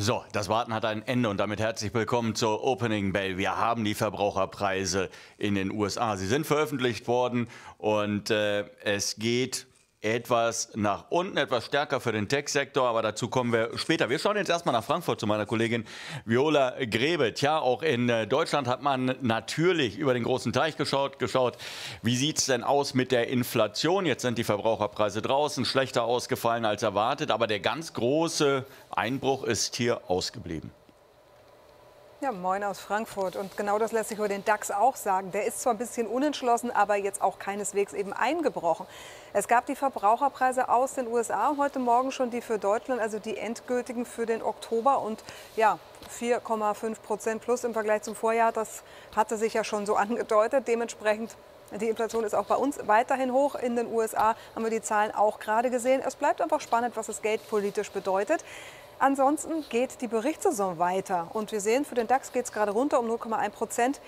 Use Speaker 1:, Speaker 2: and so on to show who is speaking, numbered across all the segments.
Speaker 1: So, das Warten hat ein Ende und damit herzlich willkommen zur Opening Bell. Wir haben die Verbraucherpreise in den USA. Sie sind veröffentlicht worden und äh, es geht etwas nach unten, etwas stärker für den Tech-Sektor, aber dazu kommen wir später. Wir schauen jetzt erstmal nach Frankfurt zu meiner Kollegin Viola Grebe. Tja, auch in äh, Deutschland hat man natürlich über den großen Teich geschaut, geschaut, wie sieht es denn aus mit der Inflation? Jetzt sind die Verbraucherpreise draußen, schlechter ausgefallen als erwartet, aber der ganz große Einbruch ist hier ausgeblieben.
Speaker 2: Ja, moin aus Frankfurt. Und genau das lässt sich über den DAX auch sagen. Der ist zwar ein bisschen unentschlossen, aber jetzt auch keineswegs eben eingebrochen. Es gab die Verbraucherpreise aus den USA heute Morgen schon die für Deutschland, also die endgültigen für den Oktober. Und ja, 4,5 Prozent plus im Vergleich zum Vorjahr, das hatte sich ja schon so angedeutet. Dementsprechend die Inflation ist auch bei uns weiterhin hoch. In den USA haben wir die Zahlen auch gerade gesehen. Es bleibt einfach spannend, was es geldpolitisch bedeutet. Ansonsten geht die Berichtssaison weiter und wir sehen, für den DAX geht es gerade runter um 0,1 Prozent.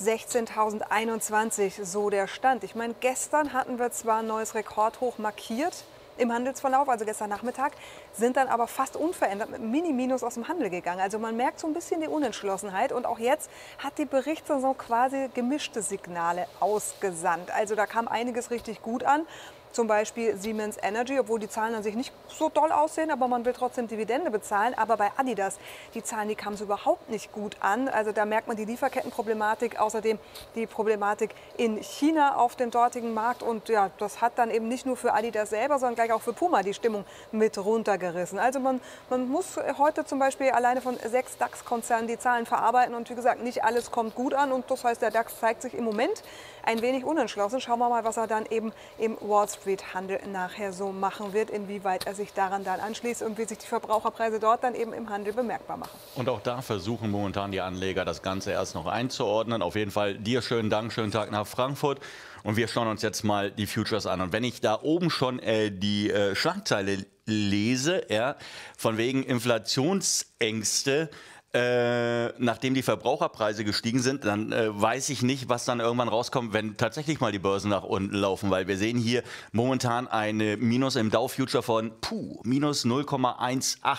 Speaker 2: 16.021, so der Stand. Ich meine, gestern hatten wir zwar ein neues Rekordhoch markiert im Handelsverlauf, also gestern Nachmittag, sind dann aber fast unverändert mit Mini-Minus aus dem Handel gegangen. Also man merkt so ein bisschen die Unentschlossenheit und auch jetzt hat die Berichtssaison quasi gemischte Signale ausgesandt. Also da kam einiges richtig gut an zum Beispiel Siemens Energy, obwohl die Zahlen an sich nicht so doll aussehen, aber man will trotzdem Dividende bezahlen. Aber bei Adidas, die Zahlen, die kamen so überhaupt nicht gut an. Also da merkt man die Lieferkettenproblematik, außerdem die Problematik in China auf dem dortigen Markt. Und ja, das hat dann eben nicht nur für Adidas selber, sondern gleich auch für Puma die Stimmung mit runtergerissen. Also man, man muss heute zum Beispiel alleine von sechs DAX-Konzernen die Zahlen verarbeiten. Und wie gesagt, nicht alles kommt gut an. Und das heißt, der DAX zeigt sich im Moment ein wenig unentschlossen. Schauen wir mal, was er dann eben im Wall Street-Handel nachher so machen wird, inwieweit er sich daran dann anschließt und wie sich die Verbraucherpreise dort dann eben im Handel bemerkbar machen.
Speaker 1: Und auch da versuchen momentan die Anleger das Ganze erst noch einzuordnen. Auf jeden Fall dir schönen Dank, schönen Tag nach Frankfurt. Und wir schauen uns jetzt mal die Futures an. Und wenn ich da oben schon äh, die äh, Schlagzeile lese, ja, von wegen Inflationsängste, äh, nachdem die Verbraucherpreise gestiegen sind, dann äh, weiß ich nicht, was dann irgendwann rauskommt, wenn tatsächlich mal die Börsen nach unten laufen, weil wir sehen hier momentan eine Minus im Dow Future von puh, minus 0,18.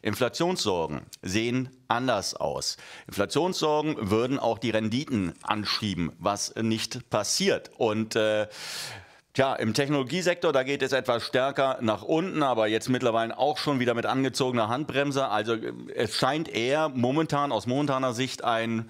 Speaker 1: Inflationssorgen sehen anders aus. Inflationssorgen würden auch die Renditen anschieben, was nicht passiert. Und äh, Tja, im Technologiesektor, da geht es etwas stärker nach unten, aber jetzt mittlerweile auch schon wieder mit angezogener Handbremse. Also es scheint eher momentan aus momentaner Sicht ein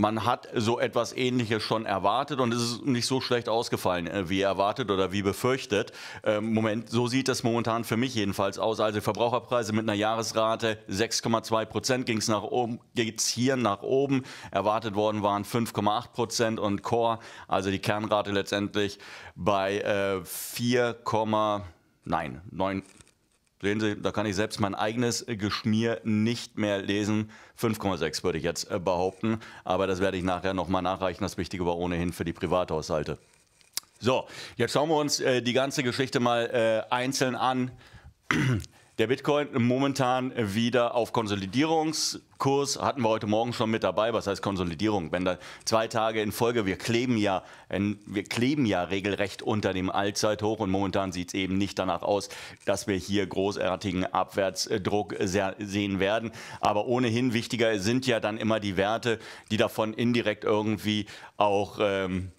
Speaker 1: man hat so etwas Ähnliches schon erwartet und es ist nicht so schlecht ausgefallen, äh, wie erwartet oder wie befürchtet. Ähm, Moment, so sieht es momentan für mich jedenfalls aus. Also Verbraucherpreise mit einer Jahresrate 6,2 Prozent ging es nach oben, geht es hier nach oben. Erwartet worden waren 5,8 Prozent und Core, also die Kernrate letztendlich bei äh, 4, nein, 9, Sehen Sie, da kann ich selbst mein eigenes Geschmier nicht mehr lesen. 5,6 würde ich jetzt äh, behaupten, aber das werde ich nachher nochmal nachreichen. Das Wichtige war ohnehin für die Privathaushalte. So, jetzt schauen wir uns äh, die ganze Geschichte mal äh, einzeln an. Der Bitcoin momentan wieder auf Konsolidierungskurs, hatten wir heute Morgen schon mit dabei. Was heißt Konsolidierung? Wenn da zwei Tage in Folge, wir kleben ja, wir kleben ja regelrecht unter dem Allzeithoch und momentan sieht es eben nicht danach aus, dass wir hier großartigen Abwärtsdruck sehen werden. Aber ohnehin wichtiger sind ja dann immer die Werte, die davon indirekt irgendwie auch ähm,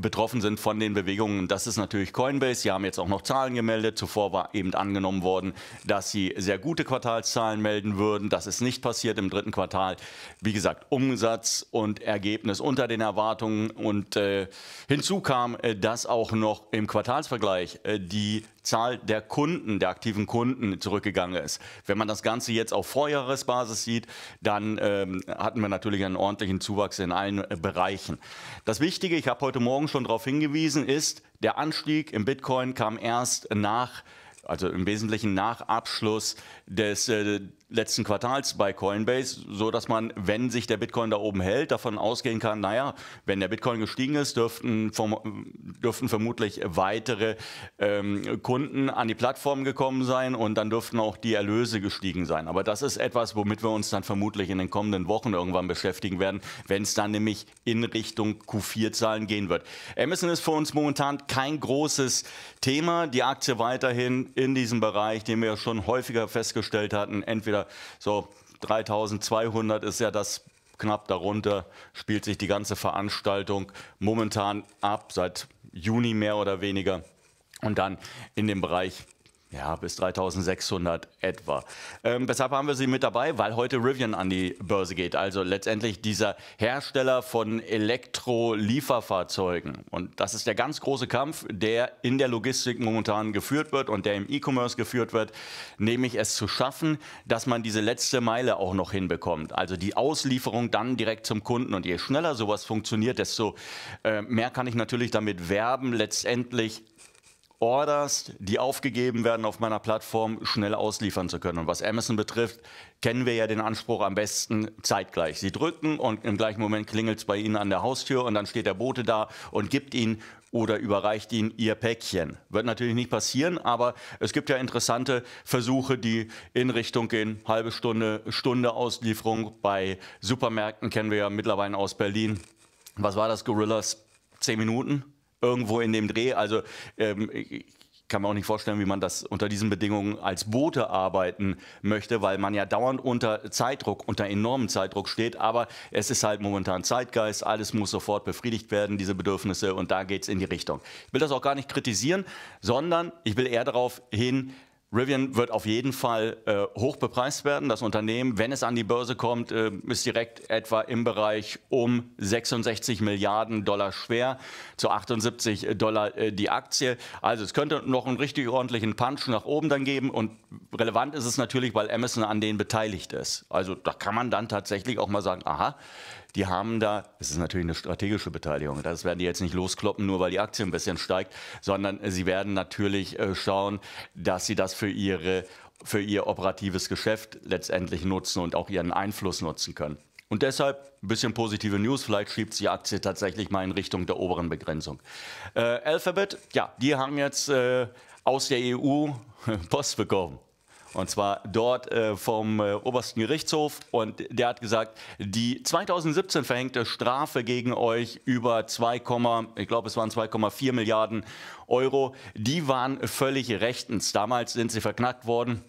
Speaker 1: betroffen sind von den Bewegungen. Das ist natürlich Coinbase. Sie haben jetzt auch noch Zahlen gemeldet. Zuvor war eben angenommen worden, dass sie sehr gute Quartalszahlen melden würden. Das ist nicht passiert im dritten Quartal. Wie gesagt, Umsatz und Ergebnis unter den Erwartungen. Und äh, hinzu kam, äh, dass auch noch im Quartalsvergleich äh, die Zahl der Kunden, der aktiven Kunden zurückgegangen ist. Wenn man das Ganze jetzt auf Vorjahresbasis sieht, dann ähm, hatten wir natürlich einen ordentlichen Zuwachs in allen äh, Bereichen. Das Wichtige, ich habe heute Morgen schon darauf hingewiesen, ist, der Anstieg im Bitcoin kam erst nach also im Wesentlichen nach Abschluss des äh, letzten Quartals bei Coinbase, so dass man, wenn sich der Bitcoin da oben hält, davon ausgehen kann, naja, wenn der Bitcoin gestiegen ist, dürften, vom, dürften vermutlich weitere ähm, Kunden an die Plattform gekommen sein und dann dürften auch die Erlöse gestiegen sein. Aber das ist etwas, womit wir uns dann vermutlich in den kommenden Wochen irgendwann beschäftigen werden, wenn es dann nämlich in Richtung Q4-Zahlen gehen wird. Amazon ist für uns momentan kein großes Thema. Die Aktie weiterhin in diesem Bereich, den wir schon häufiger festgestellt hatten, entweder so 3200 ist ja das knapp darunter spielt sich die ganze Veranstaltung momentan ab, seit Juni mehr oder weniger. Und dann in dem Bereich ja, bis 3600 etwa. Ähm, weshalb haben wir sie mit dabei? Weil heute Rivian an die Börse geht. Also letztendlich dieser Hersteller von Elektro-Lieferfahrzeugen. Und das ist der ganz große Kampf, der in der Logistik momentan geführt wird und der im E-Commerce geführt wird, nämlich es zu schaffen, dass man diese letzte Meile auch noch hinbekommt. Also die Auslieferung dann direkt zum Kunden. Und je schneller sowas funktioniert, desto äh, mehr kann ich natürlich damit werben, letztendlich Orders, die aufgegeben werden auf meiner Plattform, schnell ausliefern zu können. Und was Amazon betrifft, kennen wir ja den Anspruch am besten zeitgleich. Sie drücken und im gleichen Moment klingelt es bei Ihnen an der Haustür und dann steht der Bote da und gibt Ihnen oder überreicht Ihnen Ihr Päckchen. Wird natürlich nicht passieren, aber es gibt ja interessante Versuche, die in Richtung gehen. Halbe Stunde, Stunde Auslieferung. Bei Supermärkten kennen wir ja mittlerweile aus Berlin. Was war das, Gorillas? Zehn Minuten? Irgendwo in dem Dreh. Also ähm, ich kann mir auch nicht vorstellen, wie man das unter diesen Bedingungen als Bote arbeiten möchte, weil man ja dauernd unter Zeitdruck, unter enormem Zeitdruck steht. Aber es ist halt momentan Zeitgeist, alles muss sofort befriedigt werden, diese Bedürfnisse, und da geht es in die Richtung. Ich will das auch gar nicht kritisieren, sondern ich will eher darauf hin, Rivian wird auf jeden Fall äh, hoch bepreist werden. Das Unternehmen, wenn es an die Börse kommt, äh, ist direkt etwa im Bereich um 66 Milliarden Dollar schwer, zu 78 Dollar äh, die Aktie. Also es könnte noch einen richtig ordentlichen Punch nach oben dann geben. Und relevant ist es natürlich, weil Amazon an denen beteiligt ist. Also da kann man dann tatsächlich auch mal sagen, aha, die haben da, das ist natürlich eine strategische Beteiligung, das werden die jetzt nicht loskloppen, nur weil die Aktie ein bisschen steigt, sondern sie werden natürlich äh, schauen, dass sie das für ihre für ihr operatives Geschäft letztendlich nutzen und auch ihren Einfluss nutzen können. Und deshalb ein bisschen positive News, vielleicht schiebt die Aktie tatsächlich mal in Richtung der oberen Begrenzung. Äh, Alphabet, ja, die haben jetzt äh, aus der EU Post bekommen. Und zwar dort äh, vom äh, obersten Gerichtshof. Und der hat gesagt, die 2017 verhängte Strafe gegen euch über 2, ich glaube es waren 2,4 Milliarden Euro, die waren völlig rechtens. Damals sind sie verknackt worden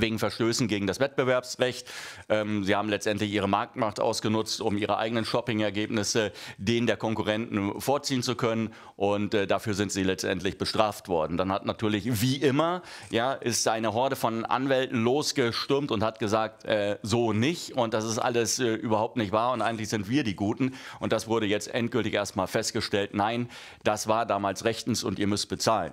Speaker 1: wegen Verstößen gegen das Wettbewerbsrecht. Ähm, sie haben letztendlich ihre Marktmacht ausgenutzt, um ihre eigenen Shopping-Ergebnisse denen der Konkurrenten vorziehen zu können. Und äh, dafür sind sie letztendlich bestraft worden. Dann hat natürlich, wie immer, ja, ist eine Horde von Anwälten losgestürmt und hat gesagt, äh, so nicht. Und das ist alles äh, überhaupt nicht wahr. Und eigentlich sind wir die Guten. Und das wurde jetzt endgültig erstmal festgestellt. Nein, das war damals rechtens und ihr müsst bezahlen.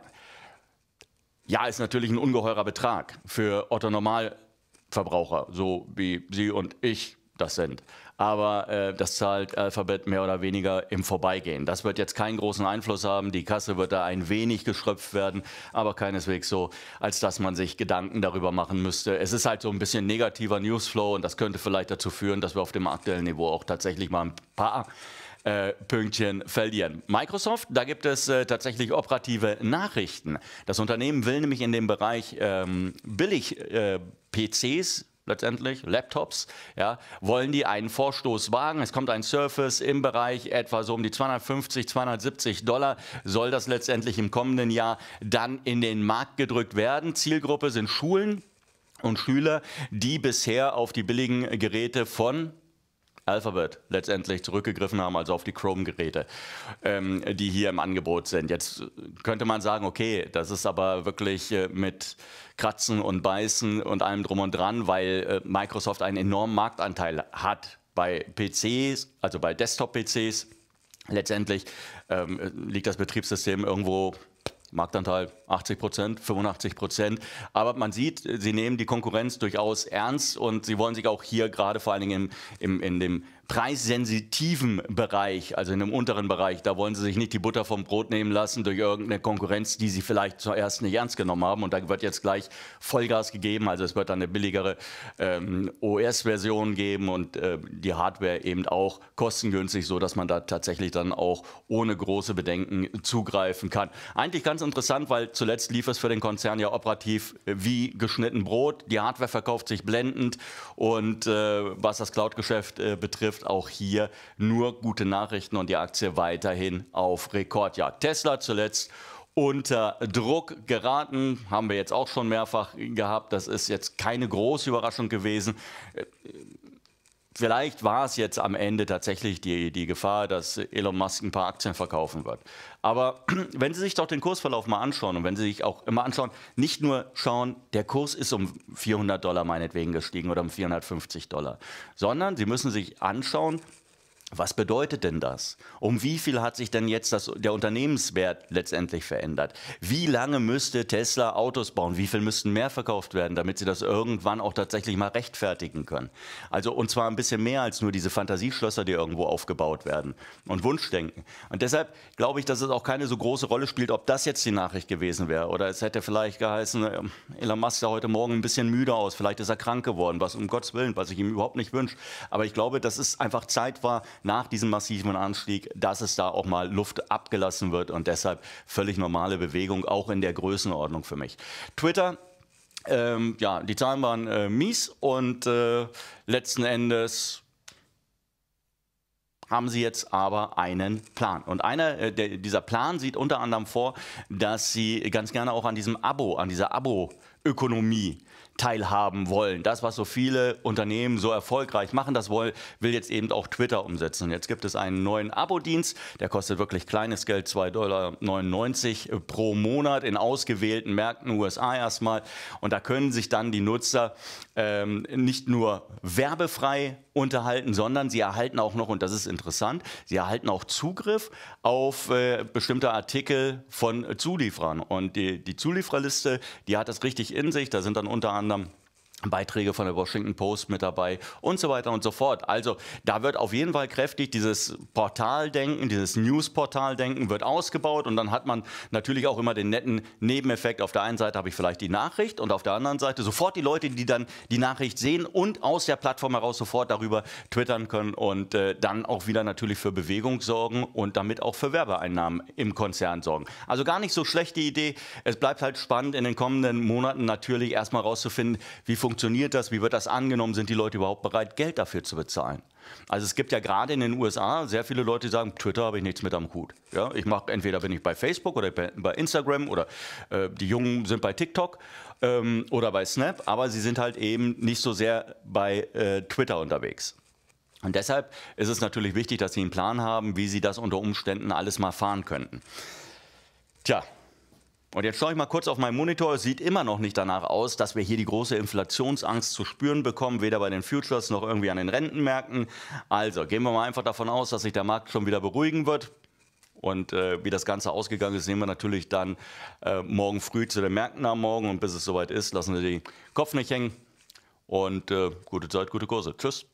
Speaker 1: Ja, ist natürlich ein ungeheurer Betrag für Otto Normalverbraucher, so wie Sie und ich das sind. Aber äh, das zahlt Alphabet mehr oder weniger im Vorbeigehen. Das wird jetzt keinen großen Einfluss haben. Die Kasse wird da ein wenig geschröpft werden, aber keineswegs so, als dass man sich Gedanken darüber machen müsste. Es ist halt so ein bisschen negativer Newsflow und das könnte vielleicht dazu führen, dass wir auf dem aktuellen Niveau auch tatsächlich mal ein paar äh, Pünktchen verlieren. Microsoft, da gibt es äh, tatsächlich operative Nachrichten. Das Unternehmen will nämlich in dem Bereich ähm, billig äh, PCs letztendlich, Laptops, ja, wollen die einen Vorstoß wagen. Es kommt ein Surface im Bereich etwa so um die 250, 270 Dollar, soll das letztendlich im kommenden Jahr dann in den Markt gedrückt werden. Zielgruppe sind Schulen und Schüler, die bisher auf die billigen Geräte von Alphabet letztendlich zurückgegriffen haben, also auf die Chrome-Geräte, ähm, die hier im Angebot sind. Jetzt könnte man sagen, okay, das ist aber wirklich äh, mit Kratzen und Beißen und allem drum und dran, weil äh, Microsoft einen enormen Marktanteil hat bei PCs, also bei Desktop-PCs. Letztendlich ähm, liegt das Betriebssystem irgendwo Marktanteil 80 Prozent, 85 Prozent. Aber man sieht, sie nehmen die Konkurrenz durchaus ernst und sie wollen sich auch hier gerade vor allen Dingen im, im, in dem preissensitiven Bereich, also in dem unteren Bereich, da wollen sie sich nicht die Butter vom Brot nehmen lassen durch irgendeine Konkurrenz, die sie vielleicht zuerst nicht ernst genommen haben. Und da wird jetzt gleich Vollgas gegeben. Also es wird dann eine billigere ähm, OS-Version geben und äh, die Hardware eben auch kostengünstig, so dass man da tatsächlich dann auch ohne große Bedenken zugreifen kann. Eigentlich ganz interessant, weil zuletzt lief es für den Konzern ja operativ wie geschnitten Brot. Die Hardware verkauft sich blendend und äh, was das Cloud-Geschäft äh, betrifft, auch hier nur gute Nachrichten und die Aktie weiterhin auf Rekordjagd. Tesla zuletzt unter Druck geraten. Haben wir jetzt auch schon mehrfach gehabt. Das ist jetzt keine große Überraschung gewesen. Vielleicht war es jetzt am Ende tatsächlich die, die Gefahr, dass Elon Musk ein paar Aktien verkaufen wird. Aber wenn Sie sich doch den Kursverlauf mal anschauen und wenn Sie sich auch immer anschauen, nicht nur schauen, der Kurs ist um 400 Dollar meinetwegen gestiegen oder um 450 Dollar, sondern Sie müssen sich anschauen, was bedeutet denn das? Um wie viel hat sich denn jetzt das, der Unternehmenswert letztendlich verändert? Wie lange müsste Tesla Autos bauen? Wie viel müssten mehr verkauft werden, damit sie das irgendwann auch tatsächlich mal rechtfertigen können? Also und zwar ein bisschen mehr als nur diese Fantasieschlösser, die irgendwo aufgebaut werden und Wunschdenken. Und deshalb glaube ich, dass es auch keine so große Rolle spielt, ob das jetzt die Nachricht gewesen wäre oder es hätte vielleicht geheißen, äh, Elon Musk sah heute Morgen ein bisschen müde aus, vielleicht ist er krank geworden, was um Gottes Willen, was ich ihm überhaupt nicht wünsche. Aber ich glaube, dass es einfach Zeit war, nach diesem massiven Anstieg, dass es da auch mal Luft abgelassen wird und deshalb völlig normale Bewegung, auch in der Größenordnung für mich. Twitter ähm, ja, die Zahlen waren äh, mies und äh, letzten Endes haben sie jetzt aber einen Plan. Und einer, äh, der, dieser Plan sieht unter anderem vor, dass sie ganz gerne auch an diesem Abo, an dieser Abo-Ökonomie teilhaben wollen. Das, was so viele Unternehmen so erfolgreich machen, das will, jetzt eben auch Twitter umsetzen. Jetzt gibt es einen neuen Abo-Dienst, der kostet wirklich kleines Geld, 2,99 Dollar pro Monat in ausgewählten Märkten USA erstmal. Und da können sich dann die Nutzer ähm, nicht nur werbefrei unterhalten, sondern sie erhalten auch noch, und das ist interessant, sie erhalten auch Zugriff auf äh, bestimmte Artikel von Zulieferern. Und die, die Zuliefererliste, die hat das richtig in sich. Da sind dann unter anderem Beiträge von der Washington Post mit dabei und so weiter und so fort. Also da wird auf jeden Fall kräftig dieses Portaldenken, dieses News-Portaldenken wird ausgebaut und dann hat man natürlich auch immer den netten Nebeneffekt. Auf der einen Seite habe ich vielleicht die Nachricht und auf der anderen Seite sofort die Leute, die dann die Nachricht sehen und aus der Plattform heraus sofort darüber twittern können und äh, dann auch wieder natürlich für Bewegung sorgen und damit auch für Werbeeinnahmen im Konzern sorgen. Also gar nicht so schlechte Idee. Es bleibt halt spannend in den kommenden Monaten natürlich erstmal herauszufinden, wie funktioniert funktioniert das? Wie wird das angenommen? Sind die Leute überhaupt bereit, Geld dafür zu bezahlen? Also es gibt ja gerade in den USA sehr viele Leute, die sagen, Twitter habe ich nichts mit am Hut. Ja, ich mache entweder bin ich bei Facebook oder bei Instagram oder äh, die Jungen sind bei TikTok ähm, oder bei Snap, aber sie sind halt eben nicht so sehr bei äh, Twitter unterwegs. Und deshalb ist es natürlich wichtig, dass sie einen Plan haben, wie sie das unter Umständen alles mal fahren könnten. Tja, und jetzt schaue ich mal kurz auf meinen Monitor. Es sieht immer noch nicht danach aus, dass wir hier die große Inflationsangst zu spüren bekommen, weder bei den Futures noch irgendwie an den Rentenmärkten. Also gehen wir mal einfach davon aus, dass sich der Markt schon wieder beruhigen wird. Und äh, wie das Ganze ausgegangen ist, sehen wir natürlich dann äh, morgen früh zu den Märkten am Morgen. Und bis es soweit ist, lassen wir den Kopf nicht hängen. Und äh, gute Zeit, gute Kurse. Tschüss.